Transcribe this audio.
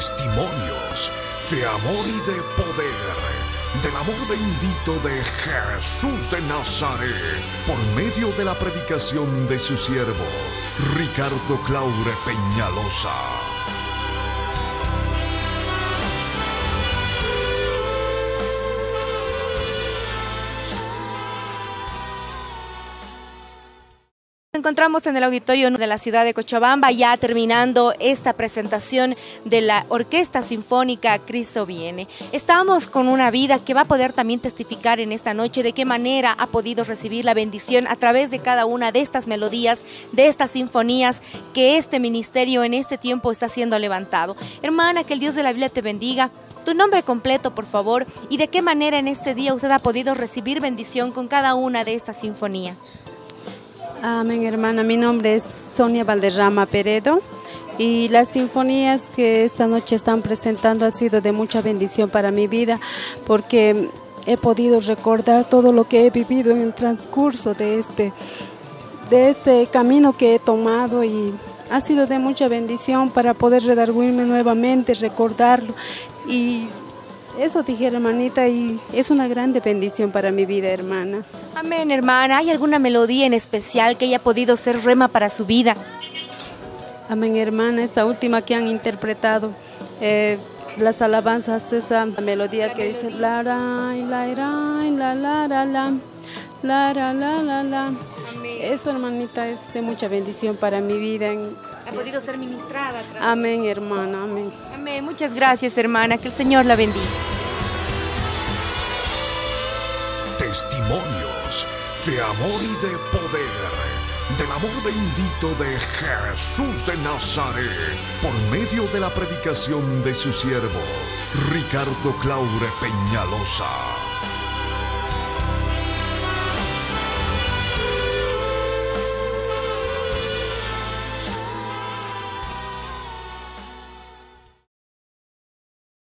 Testimonios de amor y de poder, del amor bendito de Jesús de Nazaret, por medio de la predicación de su siervo, Ricardo Claure Peñalosa. Encontramos en el auditorio de la ciudad de Cochabamba, ya terminando esta presentación de la Orquesta Sinfónica Cristo Viene. Estamos con una vida que va a poder también testificar en esta noche de qué manera ha podido recibir la bendición a través de cada una de estas melodías, de estas sinfonías que este ministerio en este tiempo está siendo levantado. Hermana, que el Dios de la Biblia te bendiga. Tu nombre completo, por favor, y de qué manera en este día usted ha podido recibir bendición con cada una de estas sinfonías. Amén, hermana. Mi nombre es Sonia Valderrama Peredo y las sinfonías que esta noche están presentando han sido de mucha bendición para mi vida porque he podido recordar todo lo que he vivido en el transcurso de este, de este camino que he tomado y ha sido de mucha bendición para poder redarguirme nuevamente, recordarlo y eso dije, hermanita, y es una grande bendición para mi vida, hermana. Amén, hermana. ¿Hay alguna melodía en especial que haya podido ser rema para su vida? Amén, hermana. Esta última que han interpretado, eh, las alabanzas, esa melodía que dice la la la la la la la la la la la Eso, hermanita, es de mucha bendición para mi vida. Ha podido ser ministrada. Amén, hermana. Amén. Amén. Muchas gracias, hermana. Que el Señor la bendiga. Testimonios de amor y de poder, del amor bendito de Jesús de Nazaret, por medio de la predicación de su siervo, Ricardo Claure Peñalosa.